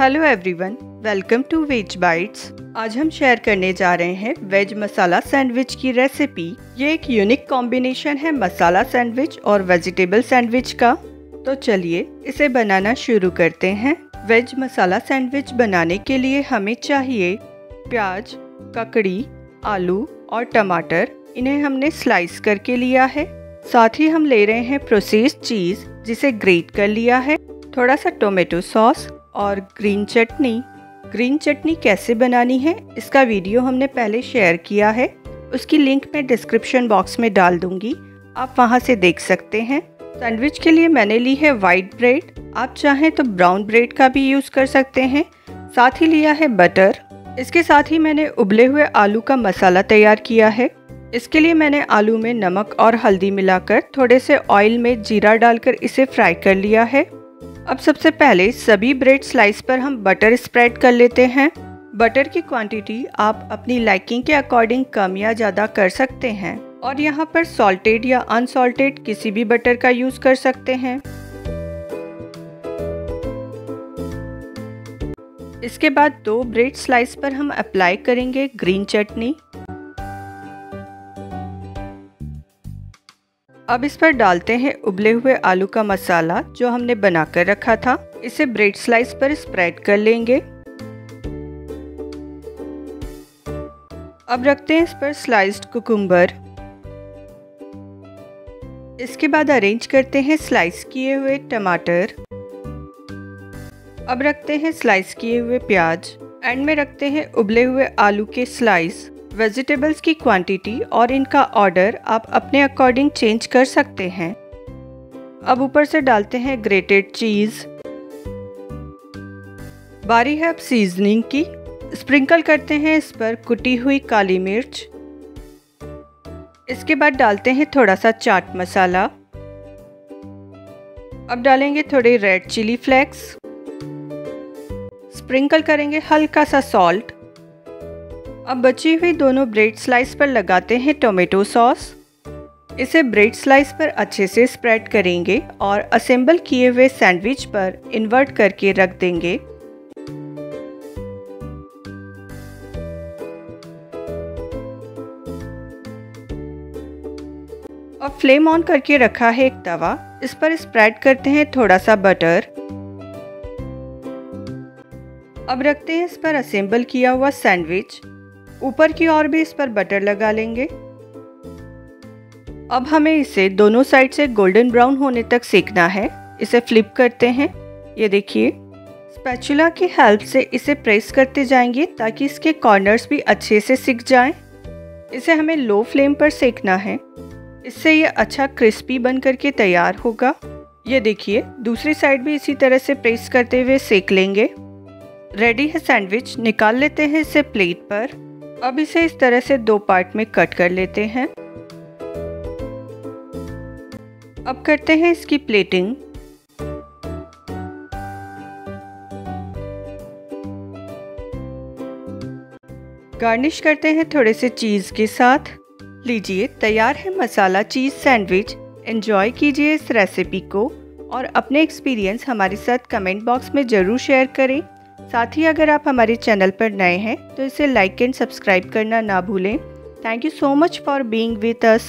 Hello everyone welcome to veg bites आज हम share करने जा रहे हैं वेज मसाला सैंडविच की रेसिपी ये एक यूनिक कॉम्बिनेशन है मसाला सैंडविच और वेजिटेबल सैंडविच का. तो चलिए, इसे बनाना शुरू करते हैं. वेज मसाला सैंडविच बनाने के लिए हमें चाहिए प्याज, ककड़ी, आलू और टमाटर. इन्हें हमने स्लाइस करके लिया है. साथ ही हम ले रहे हैं प्रोसेस चीज़ जिसे ग्रेट कर लिया है. थोड़ा सा टोमेटो सॉस और ग्रीन चटनी। ग्रीन चटनी कैसे बनानी है, इसका वीडियो हमने पहले शेयर किया है। उसकी लिंक मैं डिस्क्रिप्शन बॉक्स में डाल दूँगी। आप वहाँ से देख सकते हैं। सैंडविच के लिए मैंने ली है वाइट ब्रेड आप चाहें तो ब्राउन ब्रेड का भी यूज़ कर सकते हैं। साथ ही लिया है बटर इसके साथ ही मैंने उबले हुए आलू का मसाला तैयार किया है। इसके लिए मैंने आलू में नमक और हल्दी मिलाकर थोड़े से ऑयल में जीरा डालकर इसे फ्राई कर लिया है। अब सबसे पहले सभी ब्रेड स्लाइस पर हम बटर स्प्रेड कर लेते हैं। बटर की क्वांटिटी आप अपनी लाइकिंग के अकॉर्डिंग कम या ज़्यादा कर सकते हैं और यहाँ पर सॉल्टेड या अनसॉल्टेड किसी भी बटर का यूज़ कर सकते हैं। इसके बाद दो ब्रेड स्लाइस पर हम अप्लाई करेंगे ग्रीन चटनी। अब इस पर डालते हैं उबले हुए आलू का मसाला, जो हमने बनाकर रखा था। इसे ब्रेड स्लाइस पर स्प्रेड कर लेंगे। अब रखते हैं इस पर स्लाइस्ड कुकुम्बर। इसके बाद अरेंज करते हैं स्लाइस किए हुए टमाटर। अब रखते हैं स्लाइस किए हुए प्याज। एंड में रखते हैं उबले हुए आलू के स्लाइस। वेजिटेबल्स की क्वांटिटी और इनका ऑर्डर आप अपने अकॉर्डिंग चेंज कर सकते हैं। अब ऊपर से डालते हैं ग्रेटेड चीज़। बारी है अब सीजनिंग की। स्प्रिंकल करते हैं इस पर कुटी हुई काली मिर्च। इसके बाद डालते हैं थोड़ा सा चाट मसाला। अब डालेंगे थोड़े रेड चिली फ्लेक्स। स्प्रिंकल करेंगे हल्का सा सॉल्ट। अब बची हुई दोनों ब्रेड स्लाइस पर लगाते हैं टोमेटो सॉस। इसे ब्रेड स्लाइस पर अच्छे से स्प्रेड करेंगे और असेंबल किए हुए सैंडविच पर इन्वर्ट करके रख देंगे। अब फ्लेम ऑन करके रखा है एक तवा। इस पर स्प्रेड करते हैं थोड़ा सा बटर। अब रखते हैं इस पर असेंबल किया हुआ सैंडविच। ऊपर की ओर भी इस पर बटर लगा लेंगे। अब हमें इसे दोनों साइड से गोल्डन ब्राउन होने तक सेकना है। इसे फ्लिप करते हैं। ये देखिए, स्पैचुला की हेल्प से इसे प्रेस करते जाएँगे ताकि इसके कॉर्नर्स भी अच्छे से सिक जाएँ। इसे हमें लो फ्लेम पर सेकना है। इससे ये अच्छा क्रिस्पी बन करके तैयार होगा। ये देखिए, दूसरी साइड भी इसी तरह से प्रेस करते हुए सेक लेंगे। रेडी है सैंडविच, निकाल लेते हैं इसे प्लेट पर। अब इसे इस तरह से दो पार्ट में कट कर लेते हैं। अब करते हैं इसकी प्लेटिंग गार्निश करते हैं थोड़े से चीज़ के साथ। लीजिए, तैयार है मसाला चीज़ सैंडविच एंजॉय कीजिए इस रेसिपी को और अपने एक्सपीरियंस हमारे साथ कमेंट बॉक्स में ज़रूर शेयर करें। साथ ही अगर आप हमारे चैनल पर नए हैं तो इसे लाइक एंड सब्सक्राइब करना ना भूलें। Thank you so much for being with us